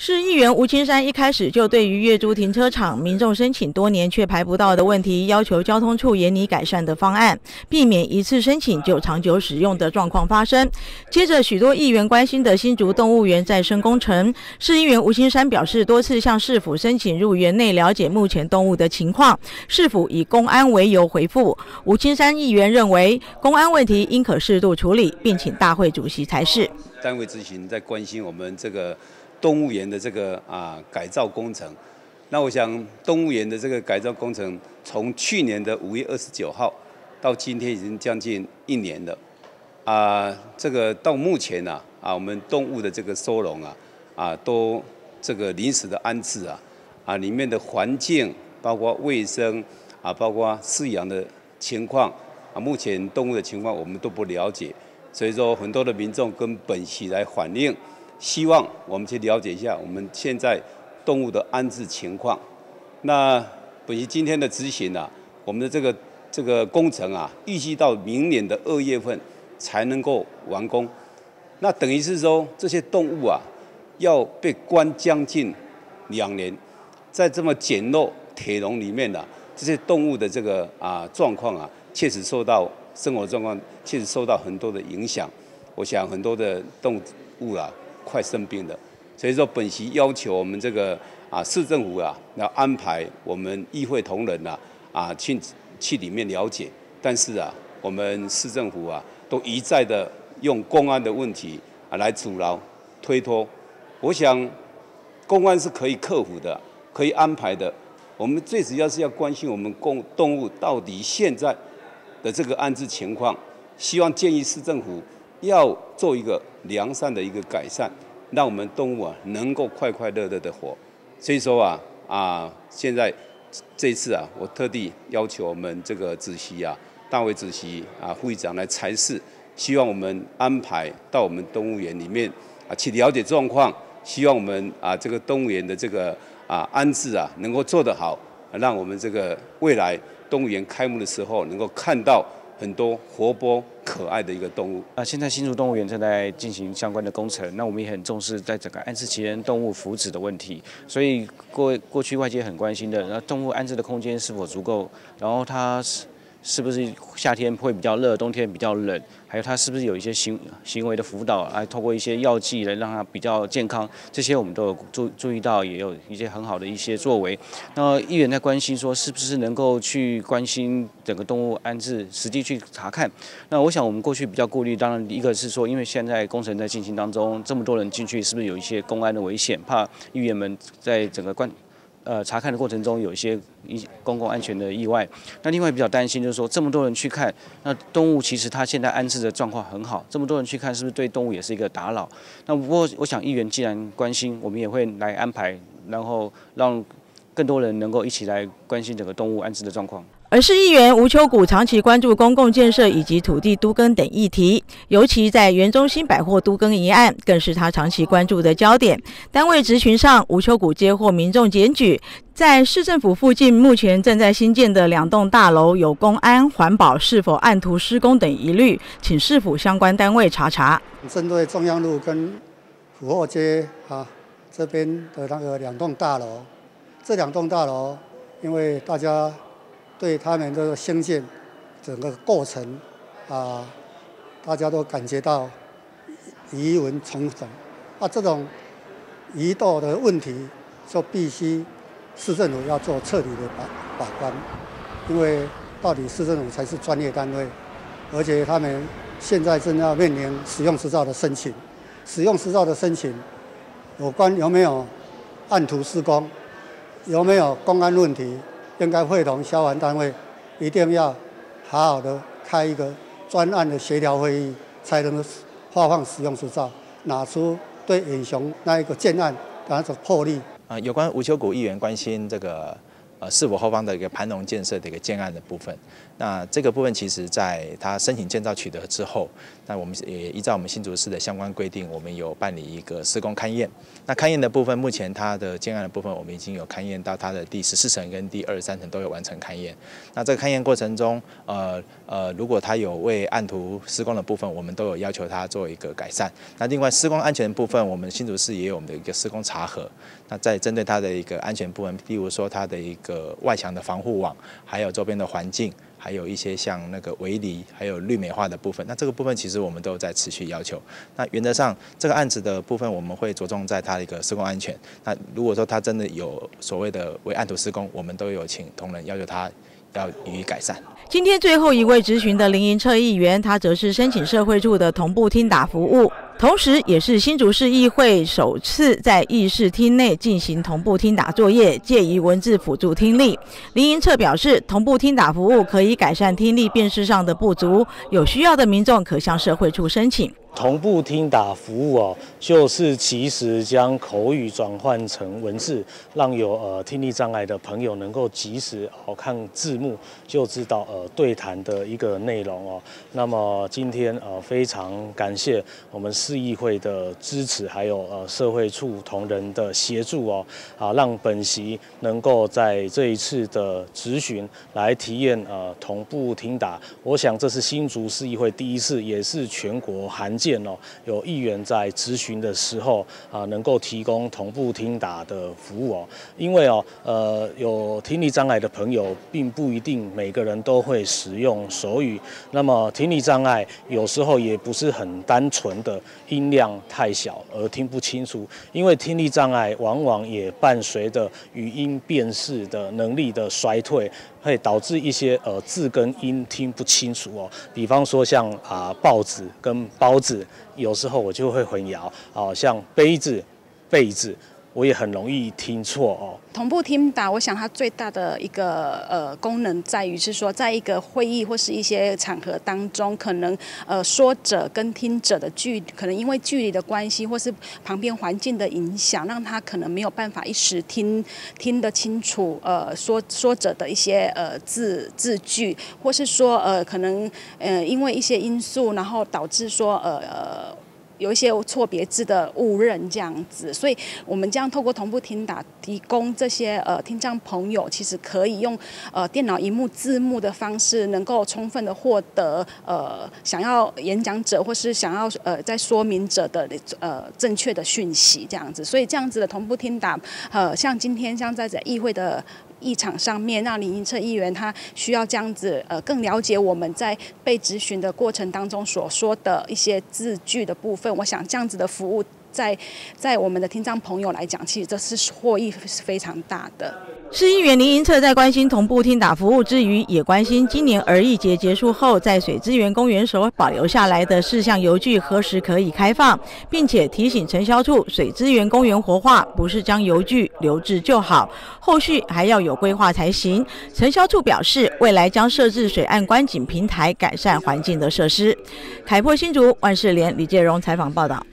市议员吴青山一开始就对于月租停车场民众申请多年却排不到的问题，要求交通处研拟改善的方案，避免一次申请就长久使用的状况发生。接着，许多议员关心的新竹动物园再生工程，市议员吴青山表示，多次向市府申请入园内了解目前动物的情况，市府以公安为由回复。吴青山议员认为，公安问题应可适度处理，并请大会主席才是。单位执行在关心我们这个。动物园的这个啊改造工程，那我想动物园的这个改造工程，从去年的五月二十九号到今天已经将近一年了，啊，这个到目前呢，啊，我们动物的这个收容啊，啊，都这个临时的安置啊，啊，里面的环境包括卫生啊，包括饲养的情况啊，目前动物的情况我们都不了解，所以说很多的民众跟本席来反映。希望我们去了解一下我们现在动物的安置情况。那本于今天的执行啊，我们的这个这个工程啊，预计到明年的二月份才能够完工。那等于是说，这些动物啊，要被关将近两年，在这么简陋铁笼里面呢，这些动物的这个啊状况啊，确实受到生活状况确实受到很多的影响。我想很多的动物啊。快生病的，所以说本席要求我们这个啊市政府啊，要安排我们议会同仁呐啊去去里面了解，但是啊，我们市政府啊都一再的用公安的问题啊来阻挠推脱。我想公安是可以克服的，可以安排的。我们最主要是要关心我们公动物到底现在的这个安置情况，希望建议市政府。要做一个良善的一个改善，让我们动物啊能够快快乐乐的活。所以说啊啊，现在这次啊，我特地要求我们这个主席啊，大会主席啊，副议长来裁示，希望我们安排到我们动物园里面啊去了解状况，希望我们啊这个动物园的这个啊安置啊能够做得好，让我们这个未来动物园开幕的时候能够看到。很多活泼可爱的一个动物啊！现在新竹动物园正在进行相关的工程，那我们也很重视在整个安置期间动物福祉的问题。所以过过去外界很关心的，那动物安置的空间是否足够？然后它是。是不是夏天会比较热，冬天比较冷？还有它是不是有一些行行为的辅导，来透过一些药剂来让它比较健康？这些我们都有注注意到，也有一些很好的一些作为。那议员在关心说，是不是能够去关心整个动物安置，实际去查看？那我想我们过去比较顾虑，当然一个是说，因为现在工程在进行当中，这么多人进去，是不是有一些公安的危险？怕议员们在整个关。呃，查看的过程中有一些一公共安全的意外。那另外比较担心就是说，这么多人去看，那动物其实它现在安置的状况很好，这么多人去看，是不是对动物也是一个打扰？那不过我想议员既然关心，我们也会来安排，然后让更多人能够一起来关心整个动物安置的状况。而市议员吴秋谷长期关注公共建设以及土地都更等议题，尤其在园中心百货都更一案，更是他长期关注的焦点。单位执群上，吴秋谷接获民众检举，在市政府附近目前正在新建的两栋大楼有公安、环保是否按图施工等疑虑，请市府相关单位查查。针对中央路跟府后街啊这边的那个两栋大楼，这两栋大楼因为大家。对他们的兴建整个过程啊，大家都感觉到疑云重重。啊，这种移动的问题，就必须市政府要做彻底的把把关，因为到底市政府才是专业单位，而且他们现在正要面临使用执照的申请，使用执照的申请有关有没有按图施工，有没有公安问题？应该会同消防单位一定要好好的开一个专案的协调会议，才能发放使用执照，拿出对远雄那一个建案的那种魄力。啊，有关吴秋谷议员关心这个呃是否后方的一个盘龙建设的一个建案的部分，那这个部分其实在他申请建造取得之后，那我们也依照我们新竹市的相关规定，我们有办理一个施工勘验。那勘验的部分，目前它的建案的部分，我们已经有勘验到它的第十四层跟第二十三层都有完成勘验。那这个勘验过程中，呃呃，如果它有为按图施工的部分，我们都有要求它做一个改善。那另外施工安全部分，我们新竹市也有我们的一个施工查核。那在针对它的一个安全部分，例如说它的一个外墙的防护网，还有周边的环境。还有一些像那个围篱，还有绿美化的部分，那这个部分其实我们都在持续要求。那原则上这个案子的部分，我们会着重在它的一个施工安全。那如果说它真的有所谓的为案图施工，我们都有请同仁要求他要予以改善。今天最后一位执询的林银彻议员，他则是申请社会处的同步听打服务。同时，也是新竹市议会首次在议事厅内进行同步听打作业，借以文字辅助听力。林银策表示，同步听打服务可以改善听力辨识上的不足，有需要的民众可向社会处申请。同步听打服务哦，就是及时将口语转换成文字，让有呃听力障碍的朋友能够及时哦看字幕就知道呃对谈的一个内容哦。那么今天呃非常感谢我们市议会的支持，还有呃社会处同仁的协助哦，啊让本席能够在这一次的咨询来体验呃同步听打。我想这是新竹市议会第一次，也是全国罕见。哦，有议员在咨询的时候啊，能够提供同步听打的服务哦。因为哦，呃，有听力障碍的朋友，并不一定每个人都会使用手语。那么，听力障碍有时候也不是很单纯的音量太小而听不清楚，因为听力障碍往往也伴随着语音辨识的能力的衰退。会导致一些呃字跟音听不清楚哦，比方说像啊报纸跟包子，有时候我就会混淆，啊像杯子、被子。我也很容易听错哦。同步听打，我想它最大的一个呃功能在于是说，在一个会议或是一些场合当中，可能呃说者跟听者的距，可能因为距离的关系，或是旁边环境的影响，让他可能没有办法一时听听得清楚呃说说者的一些呃字字句，或是说呃可能呃因为一些因素，然后导致说呃呃。有一些错别字的误认这样子，所以我们将透过同步听打，提供这些呃听障朋友，其实可以用呃电脑荧幕字幕的方式，能够充分的获得呃想要演讲者或是想要呃在说明者的呃正确的讯息这样子，所以这样子的同步听打，呃像今天像在在议会的。议场上面，让林英策议员他需要这样子，呃，更了解我们在被质询的过程当中所说的一些字句的部分。我想这样子的服务，在在我们的听障朋友来讲，其实这是获益是非常大的。市议员林银策在关心同步听打服务之余，也关心今年儿艺节结束后，在水资源公园所保留下来的四项游具何时可以开放，并且提醒承销处，水资源公园活化不是将游具留置就好，后续还要有规划才行。承销处表示，未来将设置水岸观景平台，改善环境的设施。凯破新竹万世联李介荣采访报道。